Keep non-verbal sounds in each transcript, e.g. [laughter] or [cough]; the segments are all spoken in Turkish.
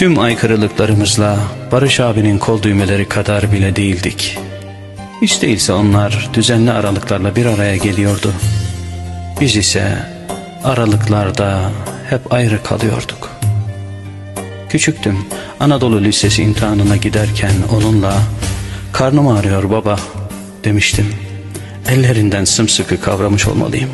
Tüm aykırılıklarımızla Barış abinin kol düğmeleri kadar bile değildik. Hiç değilse onlar düzenli aralıklarla bir araya geliyordu. Biz ise aralıklarda hep ayrı kalıyorduk. Küçüktüm. Anadolu Lisesi imtihanına giderken onunla karnım ağrıyor baba demiştim. Ellerinden sımsıkı kavramış olmalıyım.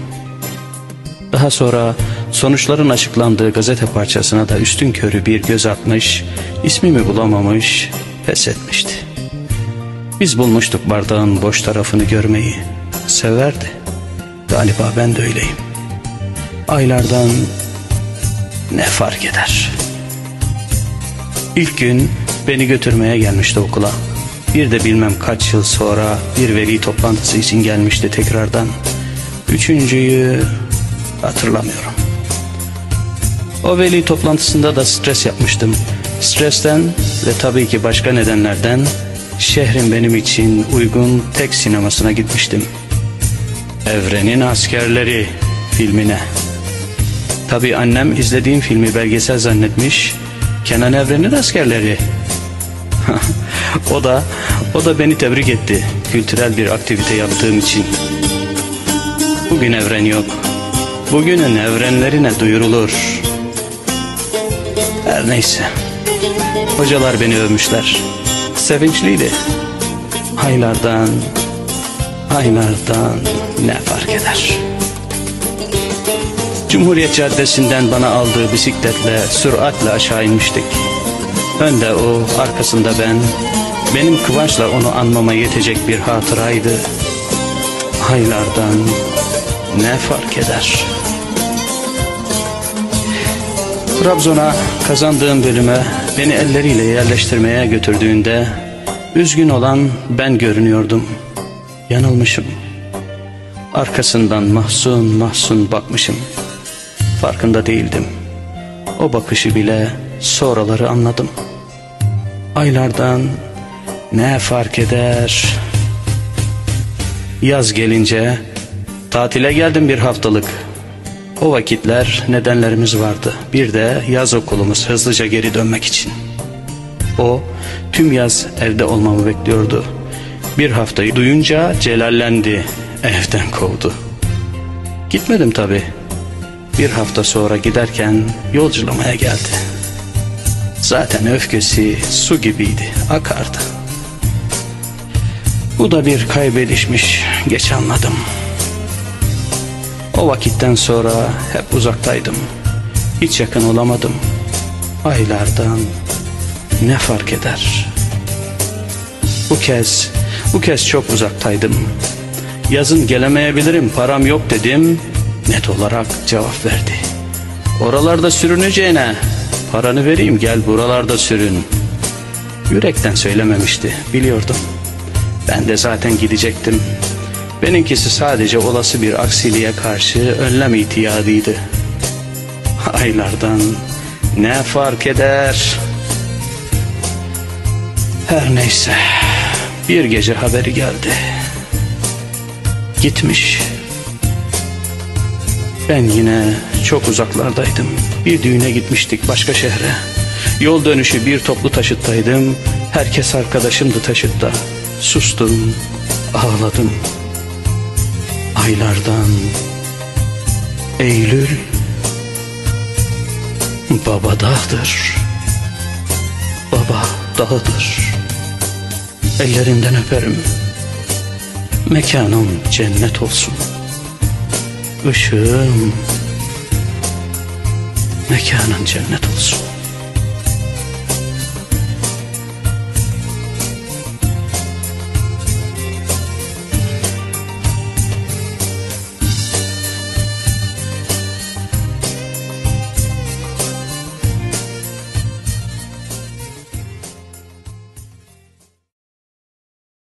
Daha sonra sonuçların açıklandığı gazete parçasına da üstün körü bir göz atmış, ismimi bulamamış, pes etmişti. Biz bulmuştuk bardağın boş tarafını görmeyi. Severdi. Galiba ben de öyleyim. Aylardan ne fark eder? İlk gün beni götürmeye gelmişti okula. Bir de bilmem kaç yıl sonra bir veli toplantısı için gelmişti tekrardan. Üçüncüyü hatırlamıyorum. O veli toplantısında da stres yapmıştım. Stresten ve tabii ki başka nedenlerden şehrin benim için uygun tek sinemasına gitmiştim. Evrenin Askerleri filmine. Tabii annem izlediğim filmi belgesel zannetmiş. Kenan Evren'in askerleri. [laughs] o da o da beni tebrik etti. Kültürel bir aktivite yaptığım için. Bugün evren yok. Bugünün evrenlerine duyurulur. Her neyse. Hocalar beni övmüşler. Sevinçliydi. Aylardan, aylardan ne fark eder? Cumhuriyet Caddesi'nden bana aldığı bisikletle süratle aşağı inmiştik. Önde o, arkasında ben. Benim kıvançla onu anmama yetecek bir hatıraydı. Aylardan ne fark eder? Trabzon'a kazandığım bölüme beni elleriyle yerleştirmeye götürdüğünde üzgün olan ben görünüyordum. Yanılmışım. Arkasından mahzun mahzun bakmışım. Farkında değildim. O bakışı bile sonraları anladım. Aylardan ne fark eder? Yaz gelince tatile geldim bir haftalık. O vakitler nedenlerimiz vardı. Bir de yaz okulumuz hızlıca geri dönmek için. O tüm yaz evde olmamı bekliyordu. Bir haftayı duyunca celallendi, evden kovdu. Gitmedim tabi. Bir hafta sonra giderken yolculamaya geldi. Zaten öfkesi su gibiydi, akardı. Bu da bir kaybedişmiş, geç anladım. O vakitten sonra hep uzaktaydım. Hiç yakın olamadım. Aylardan ne fark eder? Bu kez, bu kez çok uzaktaydım. Yazın gelemeyebilirim, param yok dedim. Net olarak cevap verdi. Oralarda sürüneceğine paranı vereyim gel buralarda sürün. Yürekten söylememişti, biliyordum. Ben de zaten gidecektim. Benimkisi sadece olası bir aksiliğe karşı önlem itiyadıydı. Aylardan ne fark eder? Her neyse bir gece haberi geldi. Gitmiş. Ben yine çok uzaklardaydım. Bir düğüne gitmiştik başka şehre. Yol dönüşü bir toplu taşıttaydım. Herkes arkadaşımdı taşıtta. Sustum, ağladım. Aylardan Eylül Baba dağdır Baba dağdır Ellerinden öperim. Mekanım cennet olsun. Işığım Mekanın cennet olsun